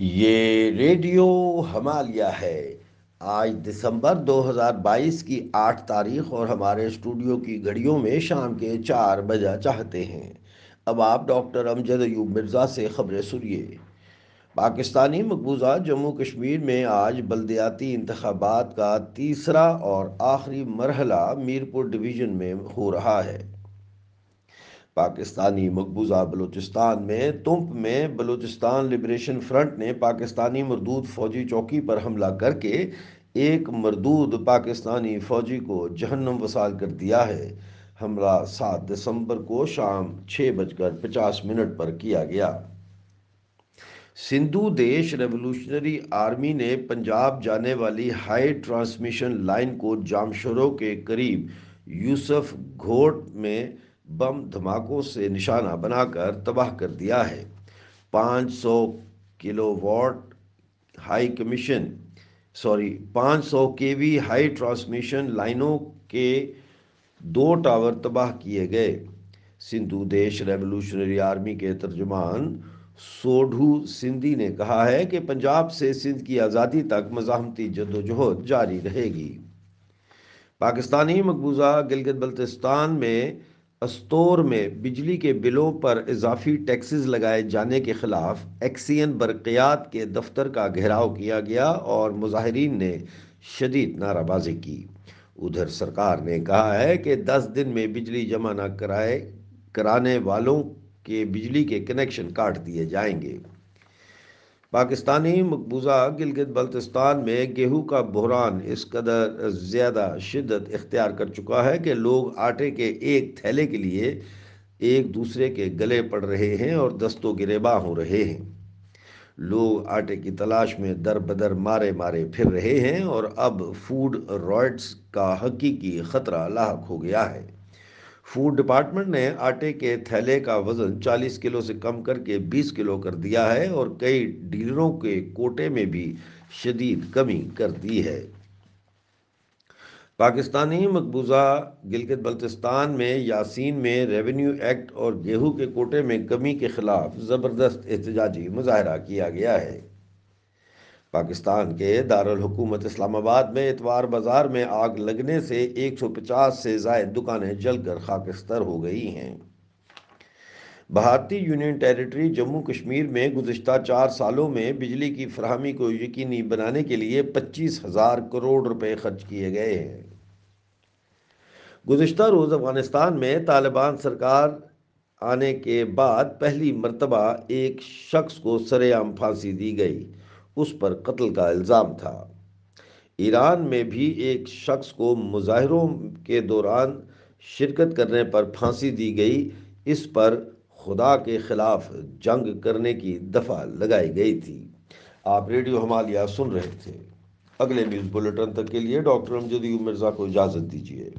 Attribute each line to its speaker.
Speaker 1: ये रेडियो हमालिया है। आज दिसंबर 2022 की 8 तारीख और हमारे स्टूडियो की घड़ियों में शाम के चार बजा चाहते हैं। अब आप डॉक्टर अमजद अयूब मिर्ज़ा से खबरें सुनिए। पाकिस्तानी मकबूजा जम्मू कश्मीर में आज बलदियाती इंतबात का तीसरा और आखिरी मरहला मीरपुर डिवीज़न में हो रहा है। पाकिस्तानी मकबूजा बलूचिस्तान में तुंप में बलूचिस्तान लिबरेशन फ्रंट ने पाकिस्तानी मरदूद फौजी चौकी पर हमला करके एक मरदूद पाकिस्तानी फौजी को जहन्नम वसाल कर दिया है। हमला सात दिसंबर को शाम छः बजकर पचास मिनट पर किया गया। सिंधु देश रेवोल्यूशनरी आर्मी ने पंजाब जाने वाली हाई ट्रांसमिशन लाइन को जामशोरों के करीब यूसुफ घोट में बम धमाकों से निशाना बनाकर तबाह कर दिया है। 500 kilowatt high commission, sorry 500 KV high transmission लाइनों के दो टावर तबाह किए गए। सिंधु देश रेवोल्यूशनरी आर्मी के तर्जुमान सोढ़ू सिंधी ने कहा है कि पंजाब से सिंध की आज़ादी तक मजामती जदोजहद जारी रहेगी। पाकिस्तानी मकबूजा गिलगित बल्तिस्तान में अस्तोर में बिजली के बिलों पर इजाफी टैक्सेस लगाए जाने के खिलाफ एक्सियन बरक़ियात के दफ्तर का घेराव किया गया और मुजाहरीन ने शदीद नाराबाजी की। उधर सरकार ने कहा है कि दस दिन में बिजली जमा न कराए कराने वालों के बिजली के कनेक्शन काट दिए जाएँगे। पाकिस्तानी मकबूजा गिलगित बल्तिस्तान में गेहूँ का बहरान इस कदर ज़्यादा शिद्दत इख्तियार कर चुका है कि लोग आटे के एक थैले के लिए एक दूसरे के गले पड़ रहे हैं और दस्तों गिरेबा हो रहे हैं। लोग आटे की तलाश में दर बदर मारे मारे फिर रहे हैं और अब फ़ूड रॉयट्स का हकीकी ख़तरा लाक हो गया है। फ़ूड डिपार्टमेंट ने आटे के थैले का वज़न 40 किलो से कम करके 20 किलो कर दिया है और कई डीलरों के कोटे में भी शदीद कमी कर दी है। पाकिस्तानी मकबूजा गिलगित बल्तिस्तान में यासीन में रेवेन्यू एक्ट और गेहूँ के कोटे में कमी के ख़िलाफ़ ज़बरदस्त एहतजाजी मुजाहरा किया गया है। पाकिस्तान के दारकूमत इस्लामाबाद में इतवार बाज़ार में आग लगने से 150 से जायद दुकानें जलकर खाकस्तर हो गई हैं। भारतीय यूनियन टेरिटरी जम्मू कश्मीर में गुजशत चार सालों में बिजली की फरहमी को यकीनी बनाने के लिए पच्चीस हज़ार करोड़ रुपए खर्च किए गए हैं। गुजशत रोज़ अफ़गानिस्तान में तालिबान सरकार आने के बाद पहली मरतबा एक शख्स को सरेआम फांसी दी गई। उस पर कत्ल का इल्ज़ाम था। ईरान में भी एक शख्स को मुजाहरों के दौरान शिरकत करने पर फांसी दी गई। इस पर खुदा के ख़िलाफ़ जंग करने की दफ़ा लगाई गई थी। आप रेडियो हमालिया सुन रहे थे। अगले न्यूज़ बुलेटिन तक के लिए डॉक्टर अमजदी मिर्ज़ा को इजाज़त दीजिए।